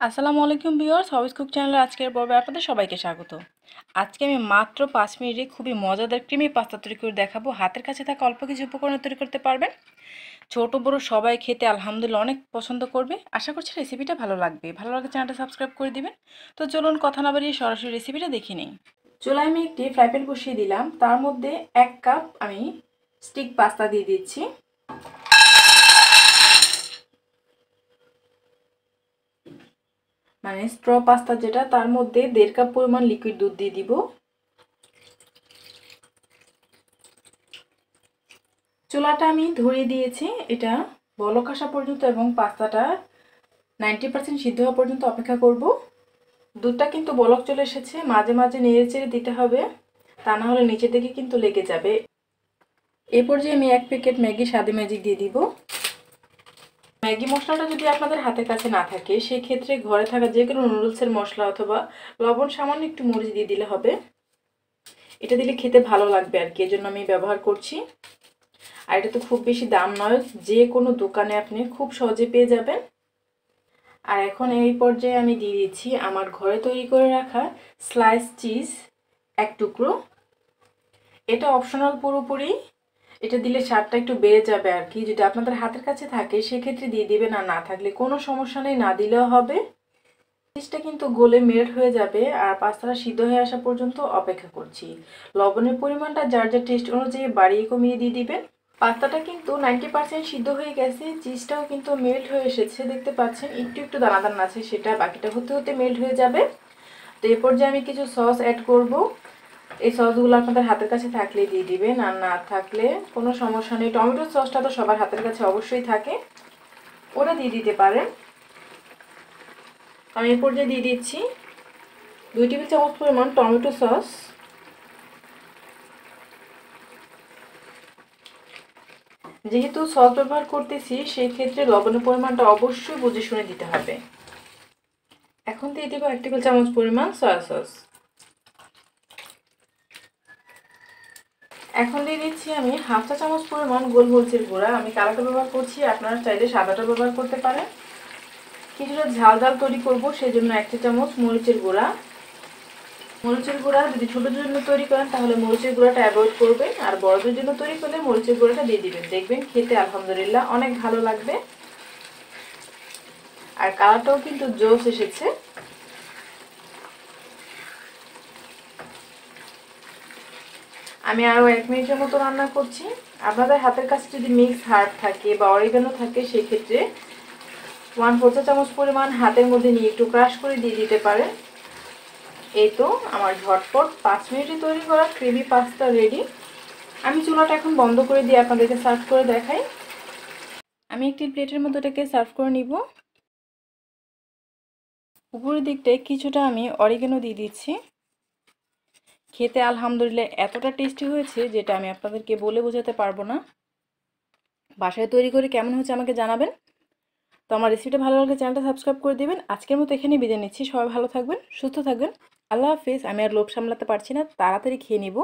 আসসালামু আলাইকুম ভিউয়ার্স হবিস কুক চ্যানেলের আজকের পর্বে আপনাদের সবাইকে স্বাগত। আজকে আমি মাত্র পাঁচ মিনিটে খুবই মজাদার ক্রিমি পাস্তা তৈরি করে দেখাবো। হাতের কাছে থাকা অল্প কিছু উপকরণ তৈরি করতে পারবেন। ছোট, বড় সবাই খেতে আলহামদুলিল্লাহ অনেক পছন্দ করবে। আশা করছি রেসিপিটা ভালো লাগবে। ভালো লাগে চ্যানেলটা সাবস্ক্রাইব করে দিবেন। তো চলুন কথা না বাড়িয়ে সরাসরি রেসিপিটা দেখে নিই। চুলায় আমি একটি ফ্রাই প্যান বসিয়ে দিলাম। তার মধ্যে এক কাপ আমি স্টিক পাস্তা দিয়ে দিচ্ছি। মানে স্ট্র পাস্তা যেটা, তার মধ্যে দেড় কাপ পরিমাণ লিকুইড দুধ দিয়ে দিব। চুলাটা আমি ধরিয়ে দিয়েছি, এটা বলক আসা পর্যন্ত এবং পাস্তাটা নাইনটি পার্সেন্ট সিদ্ধ হওয়া পর্যন্ত অপেক্ষা করব। দুধটা কিন্তু বলক চলে এসেছে, মাঝে মাঝে নেড়ে চেড়ে দিতে হবে, তা না হলে নিচের দিকে কিন্তু লেগে যাবে। এ যে আমি এক প্যাকেট ম্যাগি স্বাদে ম্যাজিক দিয়ে দিব। ম্যাগি মশলাটা যদি আপনাদের হাতের কাছে না থাকে সেই ক্ষেত্রে ঘরে থাকা যে কোনো নুডলসের মশলা অথবা লবণ সামান্য একটু মরিচ দিয়ে দিলে হবে। এটা দিলে খেতে ভালো লাগবে আর কি, এজন্য আমি ব্যবহার করছি। আর এটা তো খুব বেশি দাম নয়, যে কোনো দোকানে আপনি খুব সহজে পেয়ে যাবেন। আর এখন এই পর্যায়ে আমি দিয়ে দিচ্ছি আমার ঘরে তৈরি করে রাখা স্লাইস চিজ এক টুকরো। এটা অপশনাল পুরোপুরি। এটা দিলে স্বাদটা একটু বেড়ে যাবে আর কি। যদি আপনাদের হাতের কাছে থাকে, সেক্ষেত্রে দিয়ে দিবেন আর না থাকলে কোনো সমস্যা নেই, না দিলেও হবে। চিজটা কিন্তু গোলে মেল্ট হয়ে যাবে আর পাস্তাটা সিদ্ধ হয়ে আসা পর্যন্ত অপেক্ষা করছি। লবণের পরিমাণটা যার যার টেস্ট অনুযায়ী বাড়িয়ে কমিয়ে দিয়ে দিবেন। পাস্তাটা কিন্তু নাইনটি পার্সেন্ট সিদ্ধ হয়ে গেছে চিজটাও কিন্তু মেল্ট হয়ে এসেছে, দেখতে পাচ্ছেন। একটু একটু দানা দানা আছে, সেটা বাকিটা হতে হতে মেল্ট হয়ে যাবে। তো এরপর পর্যায়ে আমি কিছু সস অ্যাড করব। এই সসগুলো আপনাদের হাতের কাছে থাকলে দিয়ে দিবেন, আর না থাকলে কোনো সমস্যা নেই। টমেটো সসটা তো সবার হাতের কাছে অবশ্যই থাকে। ওটা দিয়ে দিতে পারেন। আমি এ পর্যায়ে দিয়ে দিচ্ছি, দুই টেবিল চামচ পরিমাণ টমেটো সস। যেহেতু সস ব্যবহার করতেছি সেই ক্ষেত্রে লবণের পরিমাণটা অবশ্যই বুঝে শুনে দিতে হবে। এখন দিয়ে দেবো এক টেবিল চামচ পরিমাণ সয়া সস। এখন দিয়ে দিচ্ছি আমি হাফ চা চামচ পরিমাণ গোলমরিচের গুঁড়া। আমি কালাটা ব্যবহার করছি, আপনারা চাইলে সাদাটা ব্যবহার করতে পারেন। কিছুটা ঝাল ঝাল তৈরি করব সেই জন্য এক চা চামচ মরিচের গুঁড়া। মরিচের গুঁড়া যদি ছোটোদের জন্য তৈরি করেন, তাহলে মরিচের গুঁড়াটা অ্যাভয়েড করবেন। আর বড়দের জন্য তৈরি করলে মরিচের গুঁড়াটা দিয়ে দিবেন। দেখবেন খেতে আলহামদুলিল্লাহ অনেক ভালো লাগবে। আর কালারটাও কিন্তু জোস এসেছে। আমি আরও এক মিনিটের মতো রান্না করছি। আপনাদের হাতের কাছে যদি মিক্স হার্ট থাকে বা অরিগানো থাকে, সেক্ষেত্রে ওয়ান ফোর চামচ পরিমাণ হাতের মধ্যে নিয়ে একটু ক্রাশ করে দিয়ে দিতে পারেন। এই তো আমার ঝটপট পাঁচ মিনিটে তৈরি করা ক্রিমি পাস্তা রেডি আমি চুলাটা এখন বন্ধ করে দিয়ে আপনাদেরকে সার্ভ করে দেখাই। আমি একটি প্লেটের মধ্যে এটাকে সার্ভ করে নিব। উপরের দিকটায় কিছুটা আমি অরিগেনো দিয়ে দিচ্ছি। খেতে আলহামদুলিল্লাহ এতটা টেস্টি হয়েছে যেটা আমি আপনাদেরকে বলে বোঝাতে পারব না। বাসায় তৈরি করে কেমন হয়েছে আমাকে জানাবেন। তো আমার রেসিপিটা ভালো লাগলে চ্যানেলটা সাবস্ক্রাইব করে দেবেন। আজকের মতো এখানে বিদায় নিচ্ছি। সবাই ভালো থাকবেন, সুস্থ থাকবেন। আল্লাহ হাফিজ। আমি আর লোভ সামলাতে পারছি না। তাড়াতাড়ি খেয়ে নিব।